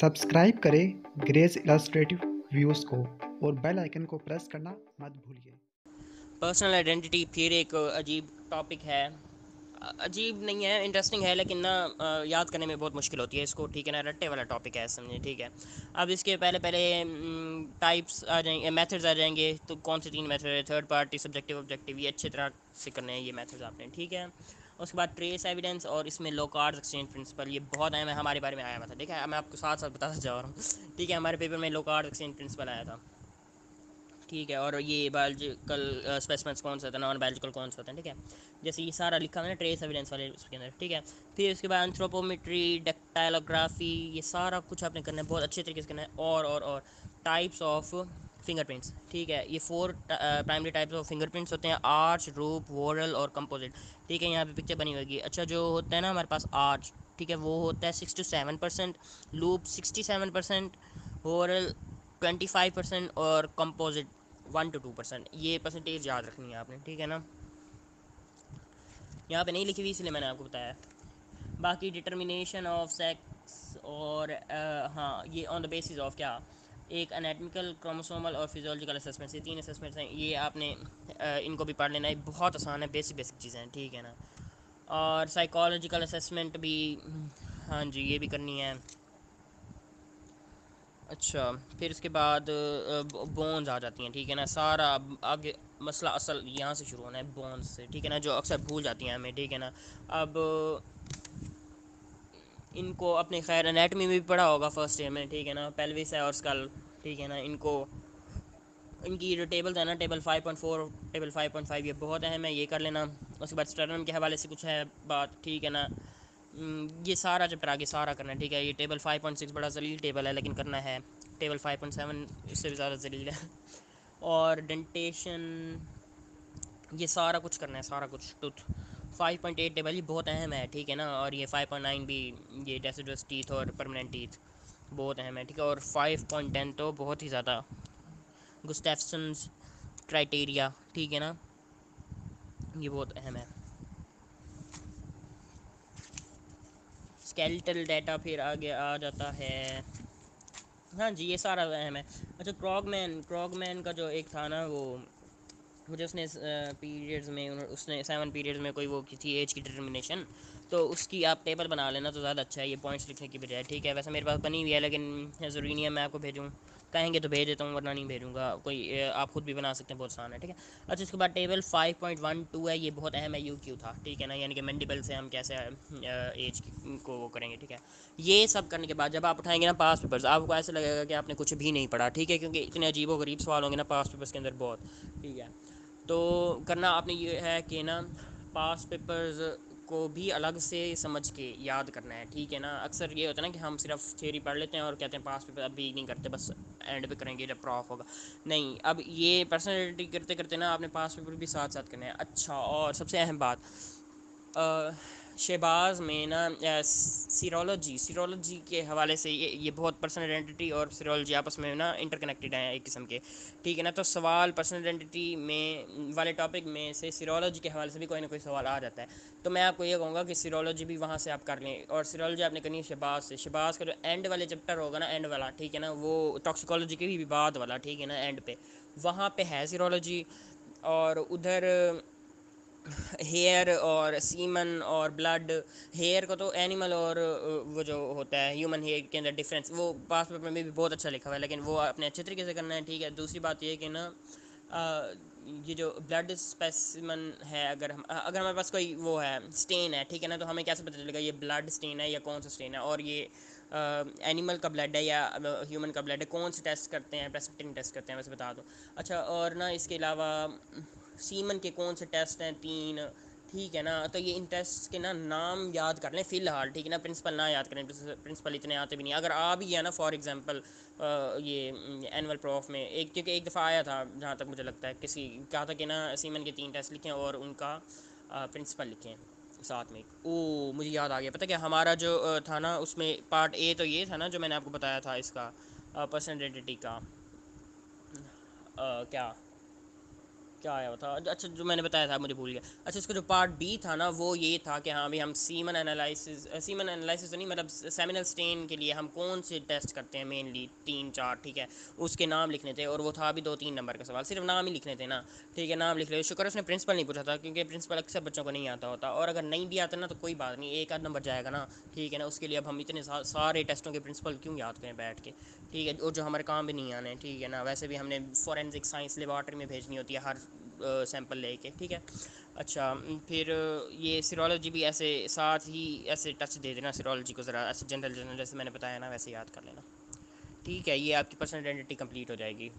Subscribe करें grace illustrative views को और बेल आइकन को प्रेस करना मत भूलिए। पर्सनल आइडेंटिटी फिर एक अजीब टॉपिक है। अजीब नहीं है इंटरेस्टिंग है, लेकिन ना याद करने में बहुत मुश्किल होती है इसको, ठीक है ना? रट्टे वाला टॉपिक है समझे ठीक है? अब इसके पहले पहले टाइप्स आ जाएँगे मेथड्स आ जाएँगे तो कौन से तीन मेथड है? थर्ड पार्टी सब्जेक्टिव ऑब्जेक्टिव ये अच्छी तरह से करने हैं, ये मेथड्स आपने, ठीक है? उसके बाद ट्रेस एविडेंस और इसमें लो कार्ड एक्सचेंज प्रिंसिपल ये बहुत अहम हमारे बारे में आया हुआ था, ठीक है? मैं आपको साथ साथ बताता जा रहा हूँ, ठीक है? हमारे पेपर में लो कार्ड एक्सचेंज प्रिंसिपल आया था, ठीक है? और ये बायोलॉजिकल स्पेसिमेंट्स कौन सा होता है? नॉन बायोलॉजिकल कौन सा होता है, ठीक है? जैसे ये सारा लिखा हुआ है ना ट्रेस एविडेंस वाले उसके अंदर, ठीक है? फिर उसके बाद एंथ्रोपोमेट्री डेक्टाइलोग्राफी ये सारा कुछ आपने करना है, बहुत अच्छे तरीके से करना है, और और और टाइप्स ऑफ़ फिंगरप्रिंट्स ठीक है? ये four primary types of fingerprints होते हैं आर्च रूप वोरल और कंपोजिट ठीक है? यहाँ पे पिक्चर बनी होगी। अच्छा जो होता है ना हमारे पास आर्च ठीक है? वो होता है six two seven percent loop sixty seven percent whorl twenty five percent और composite one two two percent ये परसेंटेज याद रखनी है आपने ठीक है ना? यहाँ पे नहीं लिखी हुई इसलिए मैंने आपको बताया। बाकी डिटर्मिनेशन ऑफ़ सेक्स और अ, हाँ ये ऑन द बेसिस ऑफ़ क्या? एक अनेटमिकल क्रोमोसोमल और फिजोलॉजिकल असेसमेंट्स ये तीन असेसमेंट्स हैं। ये आपने इनको भी पढ़ लेना। है बहुत आसान है बेसिक बेसिक चीज़ें हैं, ठीक है ना? और साइकोलॉजिकल असेसमेंट भी हाँ जी, ये भी करनी है। अच्छा फिर उसके बाद बोन्स आ जाती हैं, ठीक है ना? सारा आगे मसला असल यहाँ से शुरू होना है बोन्स से, ठीक है ना? जो अक्सर भूल जाती हैं हमें, ठीक है ना? अब इनको अपने खैर एनेटमी में भी पढ़ा होगा फ़र्स्ट ईयर में ठीक है ना? पेल्विस है और स्कल ठीक है ना? इनको इनकी जो टेबल्स है ना टेबल 5.4 टेबल 5.5 ये बहुत अहम है ये कर लेना। उसके बाद स्टर्नम के हवाले से कुछ है बात ठीक है ना? हम्म, ये सारा चैप्टर आगे सारा करना है ठीक है? ये टेबल 5.6 बड़ा जलील टेबल है लेकिन करना है। टेबल 5.7 इससे भी ज़्यादा जलील है। और डेंटेशन ये सारा कुछ करना है सारा कुछ टूथ 5.8 टेबल ये बहुत अहम है, ठीक है ना? और ये 5.9 भी, ये डेसिडस टीथ और परमानेंट टीथ बहुत अहम है, ठीक है? और 5.10 तो बहुत ही ज़्यादा गुस्टेफसन्स क्राइटेरिया ठीक है ना? ये बहुत अहम है। स्केल्टल डाटा फिर आगे आ जाता है। हाँ जी, ये सारा अहम है। अच्छा क्रॉगमैन क्रॉगमैन का जो एक था ना, वो मुझे उसने पीरियड्स में उसने सेवन पीरियड्स में कोई वो की थी एज की डिटर्मिनेशन तो उसकी आप टेबल बना लेना तो ज़्यादा अच्छा है, ये पॉइंट्स लिखने की बजाय, ठीक है? वैसे मेरे पास बनी हुई है, लेकिन ज़रूरी नहीं है, मैं आपको भेजूँ। कहेंगे तो भेज देता हूँ, वरना नहीं भेजूँगा। कोई आप खुद भी बना सकते हैं, बहुत आसान है, ठीक है? अच्छा इसके बाद टेबल 5.12 है, ये बहुत अहम है यू क्यू था, ठीक है ना? यानी कि मेंडिबल से हम कैसे एज को वो करेंगे, ठीक है? ये सब करने के बाद जब आप उठाएँगे ना पास पेपर्स आपको ऐसा लगेगा कि आपने कुछ भी नहीं पढ़ा, ठीक है? क्योंकि इतने अजीब गरीब सवाल होंगे ना पास पेपर्स के अंदर बहुत, ठीक है? तो करना आपने ये है कि ना पास पेपर्स को भी अलग से समझ के याद करना है ठीक है ना? अक्सर ये होता है ना कि हम सिर्फ़ थ्योरी पढ़ लेते हैं और कहते हैं पास पेपर अभी नहीं करते बस एंड पे करेंगे जब प्रॉफ होगा। नहीं अब ये पर्सनैलिटी करते करते ना आपने पास पेपर भी साथ साथ करना है। अच्छा और सबसे अहम बात अ, शहबाज में ना सीरोलॉजी सीरोलॉजी के हवाले से ये ये बहुत पर्सनल आइडेंटिटी और सीरोलॉजी आपस में ना इंटरकनेक्टेड हैं एक किस्म के। ठीक है ना? तो सवाल पर्सनल आइडेंटिटी में, वाले टॉपिक में से सीरोलॉजी के हवाले से भी कोई ना कोई सवाल आ जाता है। तो मैं आपको ये कहूँगा कि सीरोलॉजी भी वहाँ से आप कर लें और सीरोलॉजी आपने करनी है शहबाज से। शहबाज का जो एंड वाले चैप्टर होगा ना एंड वाला, ठीक है ना? वो टॉक्सिकोलॉजी के भी बाद वाला, ठीक है ना? एंड पे। वहाँ पे है सीरोलॉजी और उधर हेयर और सीमन और ब्लड हेयर को तो एनिमल और अ, वो जो होता है ह्यूमन हेयर के अंदर डिफरेंस वो पास पेपर में भी बहुत अच्छा लिखा हुआ है लेकिन वो अपने अच्छे तरीके से करना है ठीक है। दूसरी बात ये कि ना अ, ये जो ब्लड स्पेसिमन है अगर हम अगर हमारे पास कोई वो है स्टेन है ठीक है ना तो हमें कैसे पता चलेगा ये ब्लड स्टेन है या कौन सा स्टेन है? और ये एनिमल का ब्लड है या ह्यूमन का ब्लड है कौन से टेस्ट करते हैं प्रेसिपिटेंट टेस्ट करते हैं वैसे बता दो। अच्छा और ना इसके अलावा सीमन के कौन से टेस्ट हैं? तीन। ठीक है ना? तो ये इन टेस्ट के ना नाम याद कर लें फ़िलहाल ठीक है ना? प्रिंसिपल ना याद करें प्रिंसिपल इतने आते भी नहीं। अगर आ भी गया ना फॉर एग्जांपल ये एनुअल प्रॉफ में एक क्योंकि एक दफ़ा आया था जहाँ तक मुझे लगता है किसी कहा था कि ना सीमन के तीन टेस्ट लिखें और उनका प्रिंसिपल लिखें साथ में। ओ मुझे याद आ गया। पता क्या हमारा जो था ना उसमें पार्ट ए तो ये था ना जो मैंने आपको बताया था इसका पर्सनल आइडेंटिटी का। अ, क्या? क्या आया था? अच्छा जो मैंने बताया था, मुझे भूल गया। अच्छा इसका जो पार्ट बी था ना, वो ये था कि हाँ भाई हम सीमन एनालिसिस सीमन एनालिसिस नहीं मतलब सेमिनल स्टेन के लिए हम कौन से टेस्ट करते हैं मेनली तीन, चार, ठीक है? उसके नाम लिखने थे और वो था अभी दो तीन नंबर का सवाल। सिर्फ़ नाम ही लिखने थे ना। ठीक है, नाम लिख रहे शुक्र उसने प्रिंसिपल नहीं पूछा था, क्योंकि प्रिंसिपल अक्सर बच्चों को नहीं आता होता। और अगर नहीं भी आता ना तो कोई बात नहीं, एक आध नंबर जाएगा ना। ठीक है ना, उसके लिए अब हम इतने सारे टेस्टों के प्रिंसिपल क्यों याद करें बैठ के? ठीक है, और जो हमारे काम भी नहीं आने ठीक है ना? वैसे भी हमने फॉरेंसिक साइंस लेबॉर्ट्री में भेजनी होती है, हर सैंपल लेके, ठीक है? अच्छा फिर ये सिरोलॉजी भी ऐसे साथ ही ऐसे टच दे देना सिरोलॉजी को ज़रा ऐसे जनरल जनरल जैसे मैंने बताया ना, वैसे याद कर लेना। ठीक है, ये आपकी पर्सनल आइडेंटिटी कंप्लीट हो जाएगी।